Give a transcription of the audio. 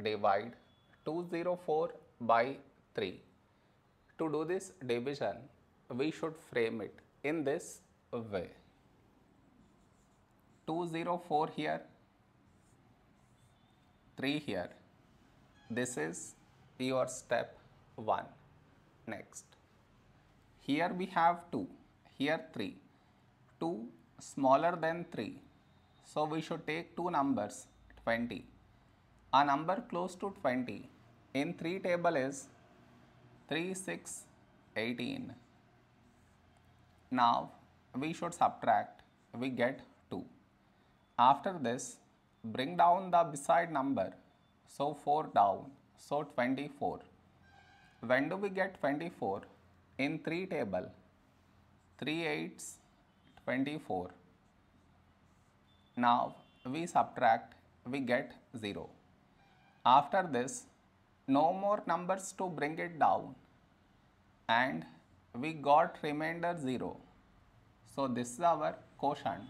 divide 204 by 3. To do this division, we should frame it in this way. 204 here, 3 here. This is your step 1. Next. Here we have 2, here 3. 2 smaller than 3. So we should take two numbers 20. A number close to 20 in 3 table is 3, 6, 18. Now we should subtract, we get 2. After this, bring down the beside number, so 4 down, so 24. When do we get 24? In 3 table, 3 8s, 24. Now we subtract, we get 0. After this, no more numbers to bring it down and we got remainder 0. So this is our quotient